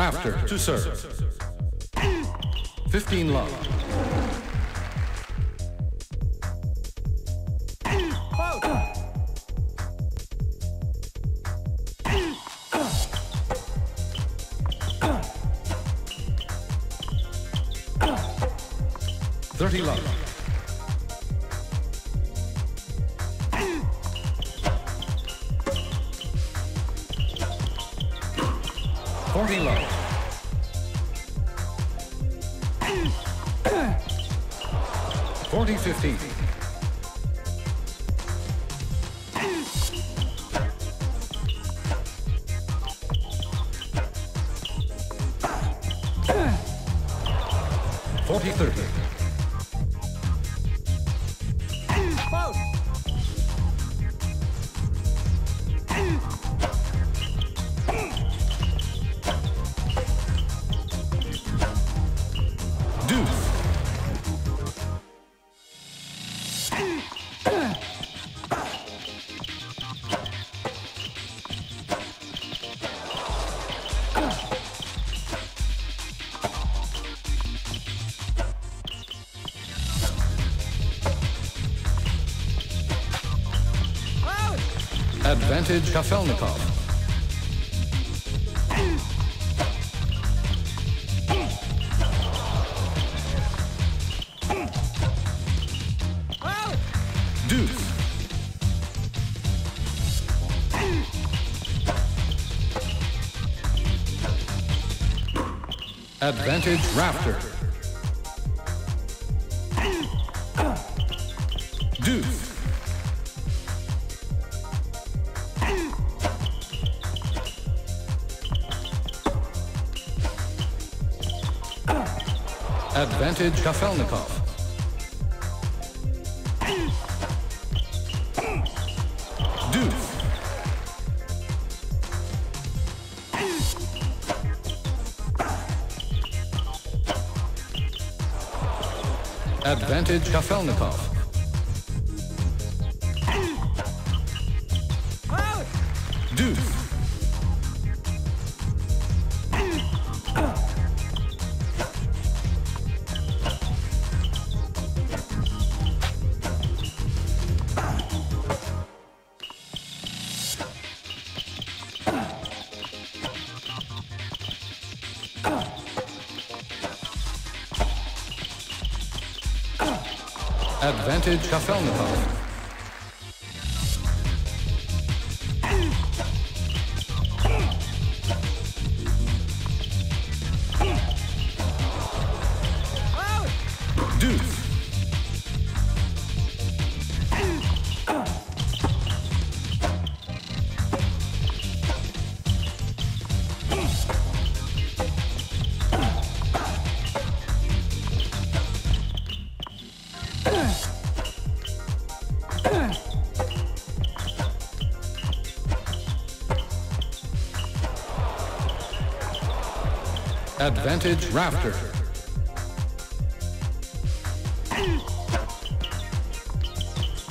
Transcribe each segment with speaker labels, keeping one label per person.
Speaker 1: Rafter to serve. 15 love. Thirty love. Love. Forty fifteen. Advantage Kafelnikov. Deuce. Advantage Rafter. Deuce. Advantage Kafelnikov. Deuce. Advantage Kafelnikov. Advantage Kafelnikov. Advantage Rafter.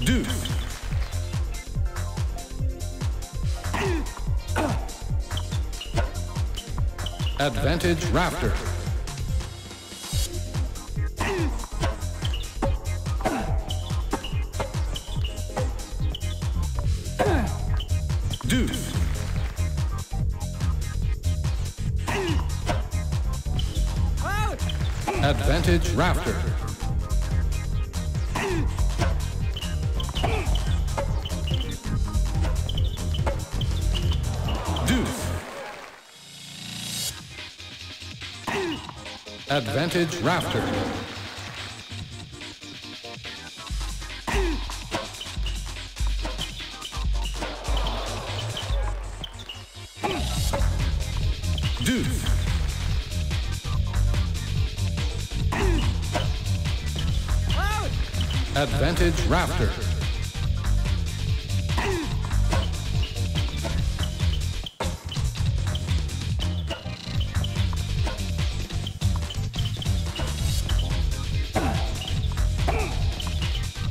Speaker 1: Deuce. Advantage Rafter. Advantage Rafter. Deuce. Advantage Rafter. Advantage Rafter.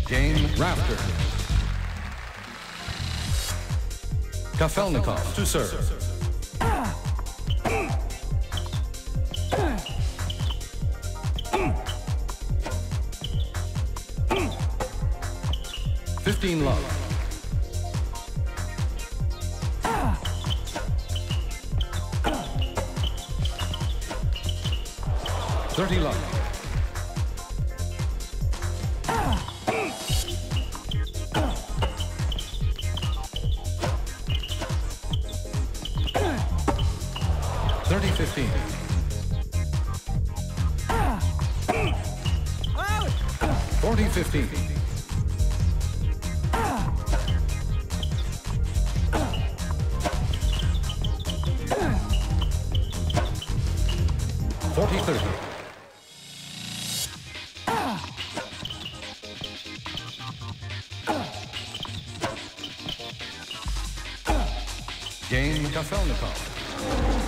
Speaker 1: Game Rafter. Kafelnikov to serve. 15 love. Thirty love. Thirty fifteen. Forty fifteen. びっくりするゲーム化サウンドか。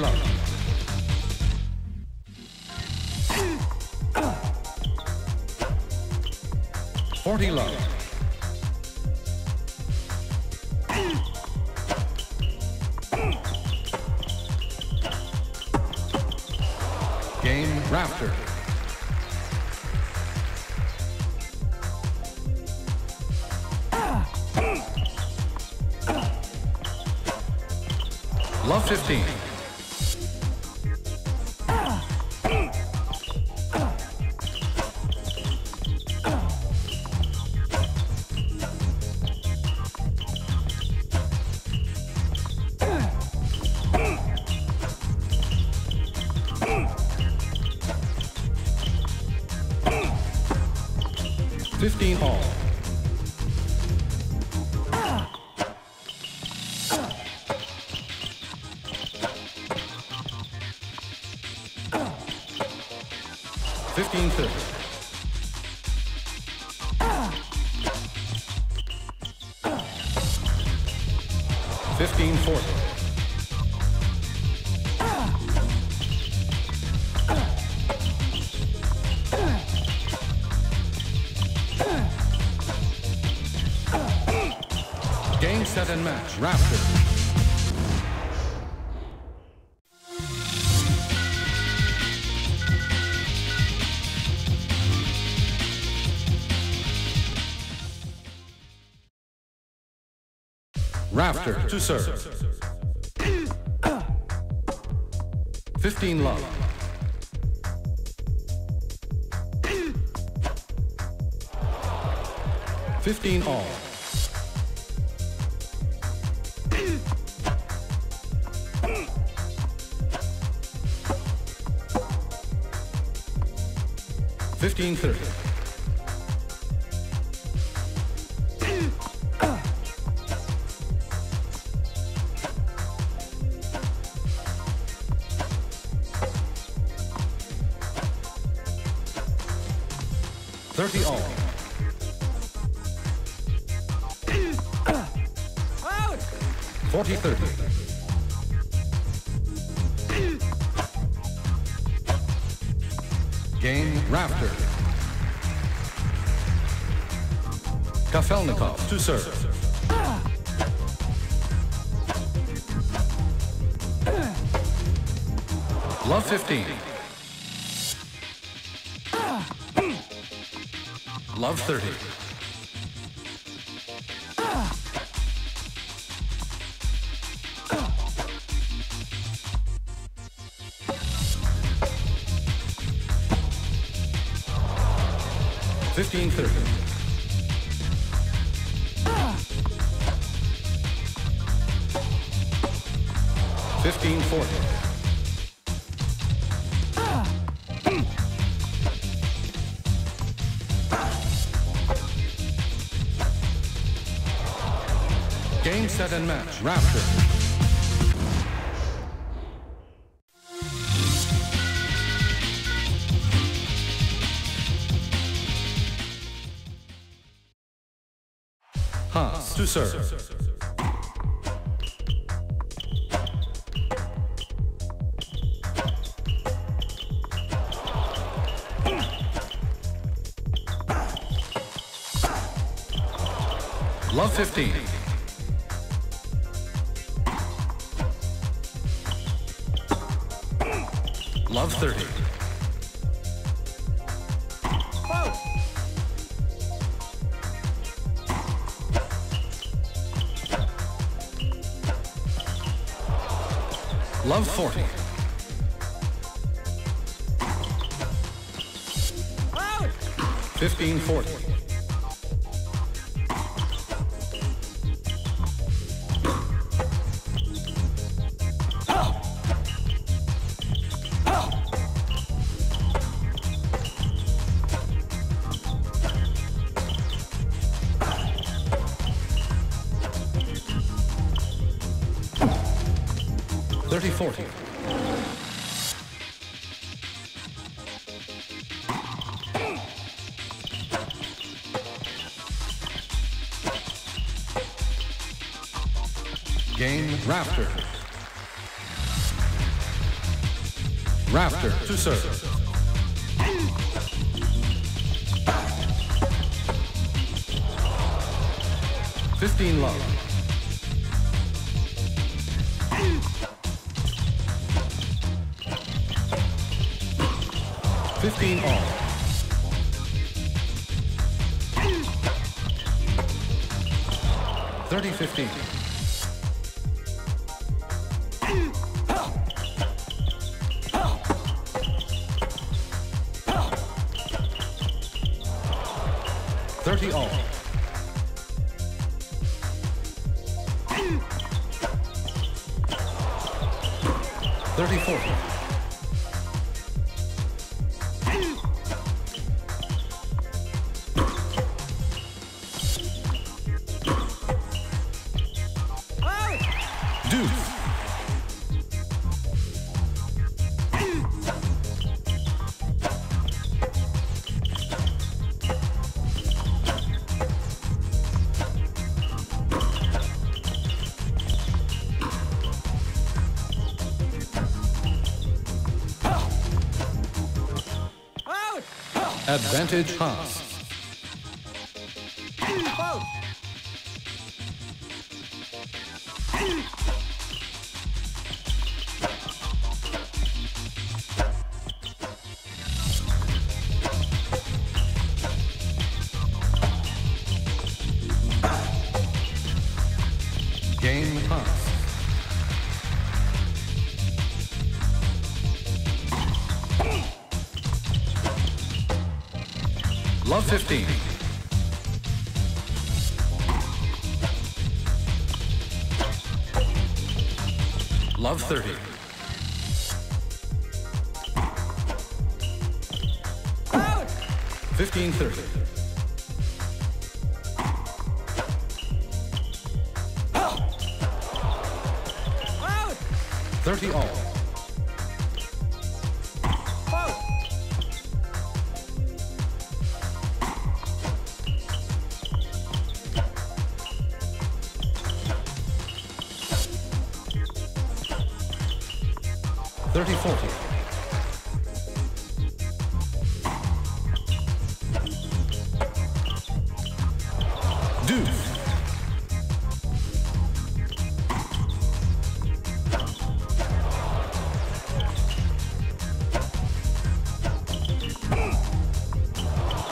Speaker 1: Thirty. Forty love. Game Rafter. Love 15. Fifteen all. Set, and match. Rafter. Rafter to serve. 15 love. Fifteen all. 1530. Game Rafter. Kafelnikov to serve. Love 15. Love 30. Fifteen thirty. Fifteen forty. Game, set, and match. Rafter. Two, to serve. Love 15. Love 30. Love 40. Fifteen forty. Game Rafter. Rafter to serve. Fifteen love. Fifteen all. Thirty fifteen. Thirty all. Thirty forty. Deuce. Advantage Haas. Game Haas. 15. Love 30. Fifteen thirty. Thirty all.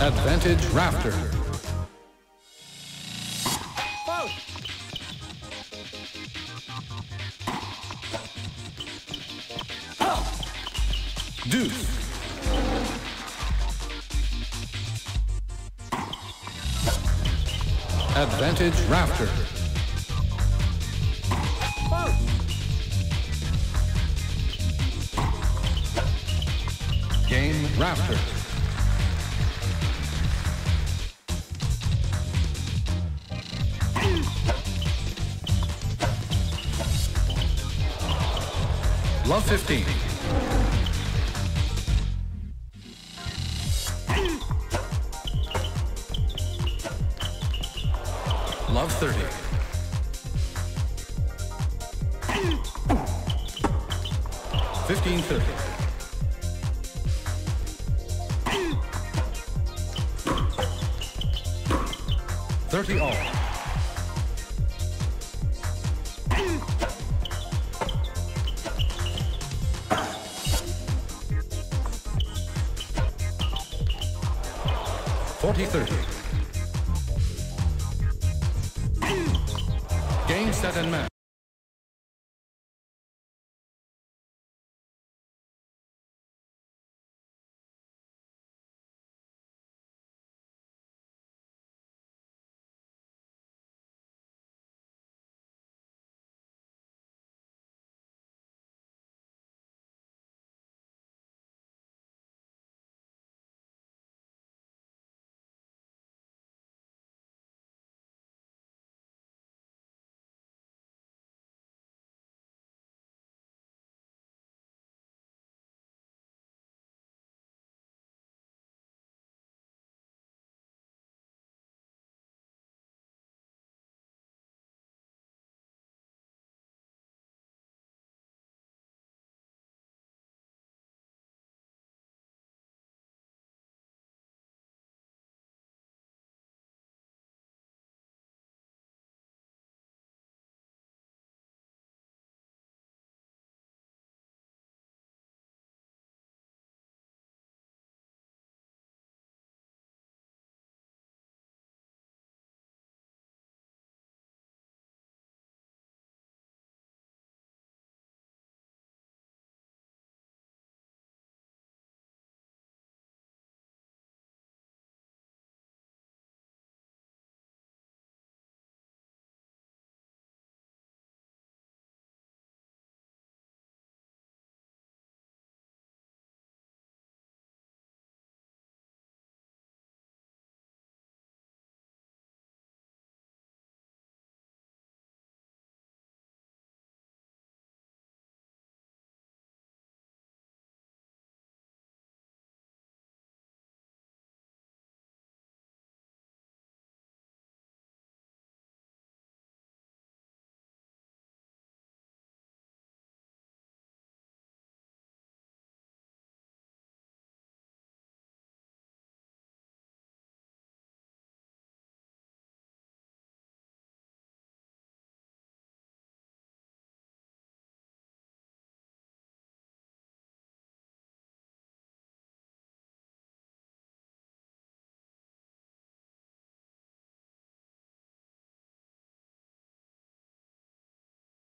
Speaker 1: Advantage Rafter. Deuce. Advantage Rafter. Game Rafter. Love 15. Love 30. Fifteen thirty. Thirty all. Party 30.